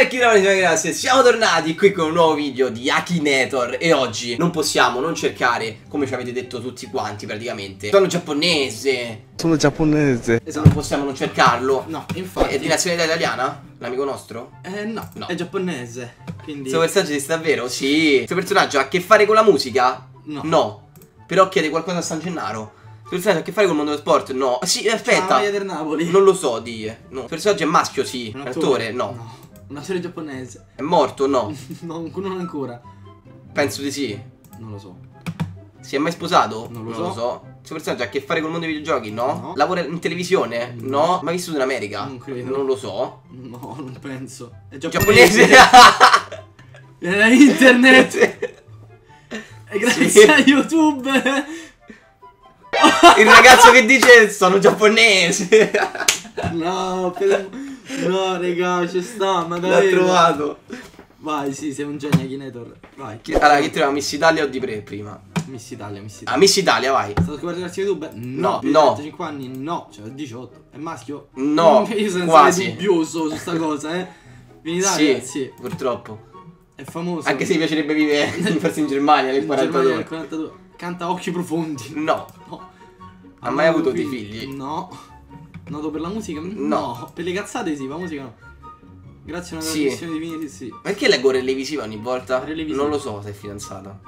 vecchi ragazzi, grazie, siamo tornati qui con un nuovo video di Akinator E oggi non possiamo non cercare, come ci avete detto tutti quanti praticamente Sono giapponese Sono giapponese. Esatto, non possiamo non cercarlo No, infatti. È di nazionalità italiana? L'amico nostro? Eh no, No. è giapponese. Quindi. Questo personaggio esiste davvero? Sì Questo personaggio ha a che fare con la musica? No. No Però chiede qualcosa a San Gennaro Questo personaggio ha a che fare con il mondo dello sport? No Sì, aspetta maglia del Napoli. Non lo so, di no. Il personaggio è maschio, sì Un attore? No. Un attore giapponese. È morto? No no, non ancora. Penso di sì Non lo so. Si è mai sposato? Non lo so. Questo personaggio ha a che fare col mondo dei videogiochi? No. No. Lavora in televisione? No. No. Ma vissuto in America? Non credo. Non lo so. No, non penso. È Giapponese? giapponese. Era internet. E grazie Sì. a YouTube. Il ragazzo che dice sono giapponese. No, per... No, raga, ci sta, ma L'ha davvero. trovato. Vai, sì, sei un genio, Akinator. Vai. Chi- Allora, chi troviamo? Miss Italia o Di Pre prima? Miss Italia, Miss Ah, Italia. Miss Italia, vai. Stato scoperto grazie a YouTube? No, no. 35 anni? No, cioè 18. È maschio? No, Io sono quasi. dubbioso su sta cosa, eh. In Italia, Sì, sì. purtroppo. È famoso. Anche se mi piacerebbe vivere forse in Germania nel In Germania 42. nel 42. Canta Occhi Profondi. No. No. Ha mai avuto dei figli? No. Noto per la musica? No. Per le cazzate sì, ma la musica no. Grazie a una Sì. trasmissione di Vini, sì, sì. Perché leggo televisiva ogni volta? Televisiva. Non lo so se è fidanzata.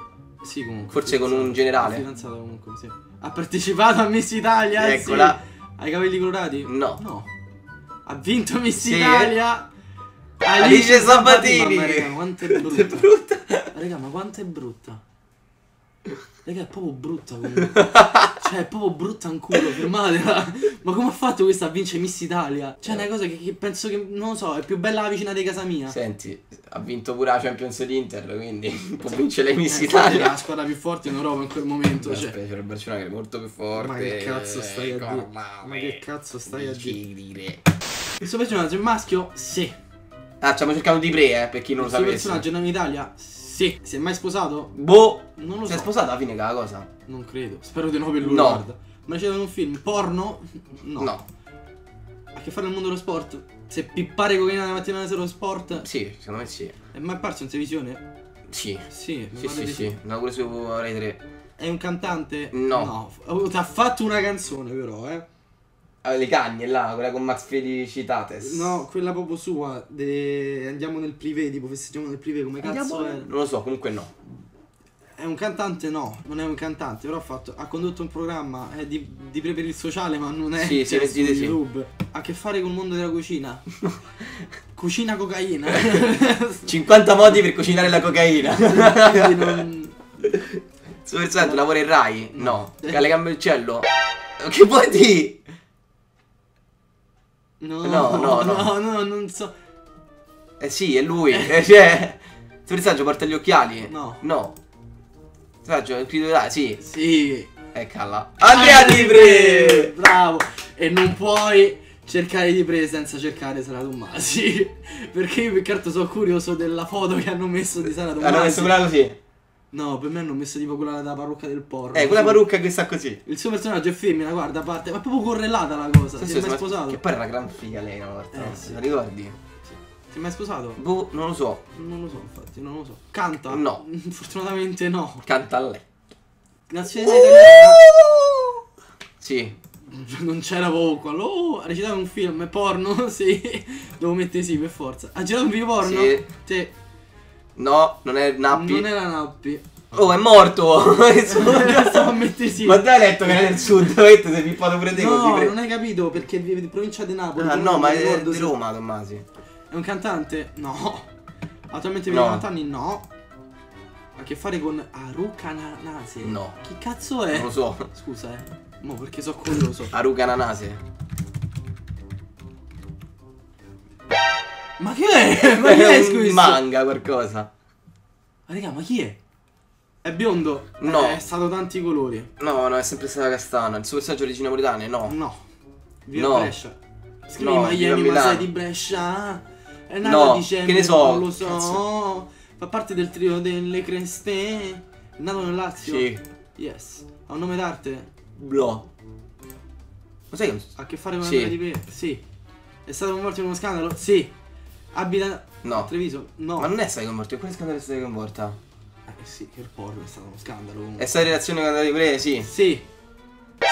Sì, comunque. Forse con un generale? Fidanzata comunque, sì. Ha partecipato a Miss Italia, sì. Eccola. Ha i capelli colorati? No. No. Ha vinto Miss Sì. Italia. Alice Sabatini. Mamma, raga, quanto è È brutta. brutta. Raga, ma quanto è brutta. Raga, è proprio brutta comunque. cioè, è proprio brutta in culo, fermatela. Ma come ha fatto questa a vincere Miss Italia? Cioè, è una cosa che, che penso che, non lo so, è più bella la vicina di casa mia. Senti, ha vinto pure la Champions l'Inter, quindi può vincere le Miss Eh, Era Italia. la squadra più forte in Europa in quel momento, cioè. Aspetta, c'era il Barcellona che è molto più forte. Ma che cazzo stai a dire? Ecco, Ma che cazzo stai a dire? Il suo personaggio è maschio? Sì. Ah, stiamo cercando di pre, eh, per chi non Il lo suo sapesse. personaggio è nato in Italia? Sì. Si è mai sposato? Boh, Non lo si è so. sposato alla fine che la cosa? Non credo. Spero di no per lui. No. guarda. Ma c'è in un film porno? No. No. Ha a che fare nel mondo dello sport? Se pippare cocaina la mattina alla sera lo sport? Sì, secondo me sì. È mai apparso in televisione? Sì. Sì, Sì, sì, sì. No, pure su Rai 3. È un cantante? No. No. Ti ha fatto una canzone però, eh. Ah, le cagne là, quella con Max Felicitates. No, quella proprio sua. de- Andiamo nel privé, tipo festeggiamo nel privé, come cazzo è? Non lo so, comunque no. È un cantante? No, non è un cantante, però ha, fatto, ha condotto un programma è di, di pre per il sociale, ma non è Sì, sì, cioè, su dite sì. YouTube. Ha a che fare col mondo della cucina. cucina cocaina. 50 modi per cucinare la cocaina. Quindi non... Suo personaggio lavora in Rai? No. No. Che ha le gambe al cielo? Che vuoi dire? No, No, no, no. no, no, non so. Eh sì, è lui. Eh, cioè. Suo personaggio porta gli occhiali? No. No. Credo Rai, sì. Sì. Eccola. Andrea Libre! Bravo. E non puoi cercare di pre senza cercare Sara Tommasi. Perché io più che altro sono curioso della foto che hanno messo di Sara Tommasi. Hanno messo quella così. No, per me hanno messo tipo quella della parrucca del porno. Eh, quella parrucca che sta così. Il suo personaggio è femmina, guarda, parte. Ma è proprio correlata la cosa. Sì, si sì, è mai ma- sposato? Che poi era una gran figa lei una volta. Eh, sì. La ricordi? Si è mai sposato? Boh, non lo so. Non lo so, infatti, non lo so. Canta? No. Fortunatamente no. Canta a lei. Nazionalità italiana. Sì. Non c'era poco. Oh, ha recitato un film porno? sì. Devo mettere sì per forza. Ha girato un video porno? Sì. Sì. No, non è Nappi. Non era Nappi. Oh, è morto! Sì. Ma dai, hai detto che era del sud, avete sei pippato pure te No, così. non hai capito perché vive di provincia di Napoli. Ah, no, ma è ricordo di se- Roma, Tommasi. È un cantante? No. Attualmente No. 90 anni? No. Ha a che fare con Haruka Nanase? No. Chi cazzo è? Non lo so. Scusa, eh. Mo perché sono curioso. Haruka Nanase. Ma chi è? Ma chi è, È un manga, qualcosa. Ma raga, ma chi è? È biondo? No. Eh, È stato tanti colori. No, no, è sempre stata castana. Il suo personaggio origine napoletane? No. No. Viva No. Brescia. Scrivi No, Miami, ma sei di Brescia? È nato No, a dicembre, che ne so, non lo so. cazzo. Fa parte del trio delle creste. È nato nel Lazio? Sì. Yes. Ha un nome d'arte? Blo. Ma sai che... Ha a che fare con Sì. Andrea Di Pe? Sì. È stato coinvolto in uno scandalo? Sì. Abita No. a Treviso? No. Ma non è stato coinvolto, in quale scandalo è stato coinvolta? Eh sì, che il porno è stato uno scandalo È comunque. stata in relazione con Andrea Pure, sì. Sì.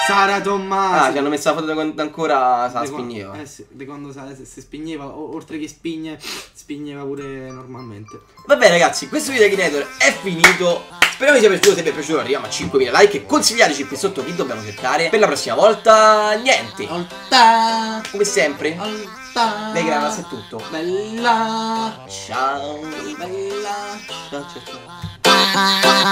Sara Tommasi. Ah, ci hanno messo la foto da quando ancora se la Di qua- spigneva. Eh sì, di quando si, si spigneva, o- oltre che spigne, spigneva pure normalmente. Vabbè ragazzi, questo video di Akinator è finito Speriamo vi sia piaciuto, se vi è piaciuto arriviamo a 5.000 like. Consigliateci qui sotto chi dobbiamo cercare. Per la prossima volta, niente. Alta, Come sempre, alta. dai granas è tutto. Bella, Ciao. Bella. Ciao ciao ciao